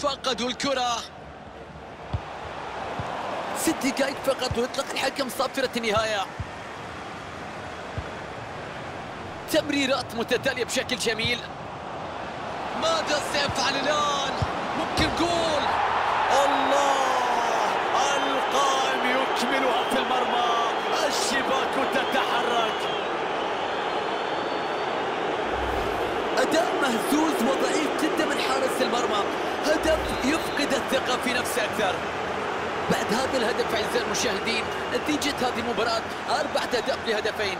فقدوا الكرة. ست دقائق فقط ويطلق الحكم صافرة النهاية. تمريرات متتالية بشكل جميل. ماذا سيفعل الآن؟ ممكن جول. الله القائم يكملها في المرمى. الشباك تتحرك. أداء مهزوز وضعيف جدا من حارس المرمى. هدف يفقد الثقة في نفسه أكثر. بعد هذا الهدف أعزائي المشاهدين نتيجة هذه المباراة أربعة أهداف لهدفين.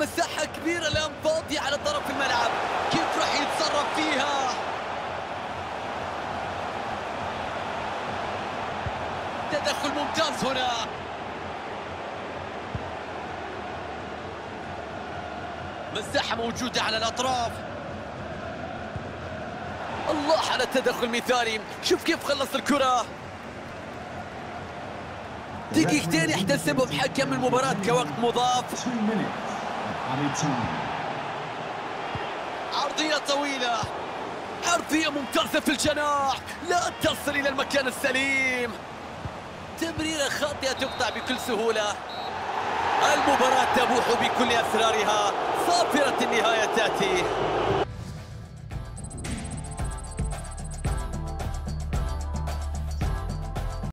مساحة كبيرة الآن فاضية على طرف الملعب. كيف راح يتصرف فيها؟ تدخل ممتاز هنا. مساحة موجودة على الأطراف. الله على التدخل مثالي شوف كيف خلص الكرة. دقيقتين يحتسبهم حكم المباراة كوقت مضاف. عرضية طويلة. عرضية ممتازة في الجناح. لا تصل إلى المكان السليم. تمريرة خاطئة تقطع بكل سهولة. المباراة تبوح بكل أسرارها. صافرة النهاية تأتي.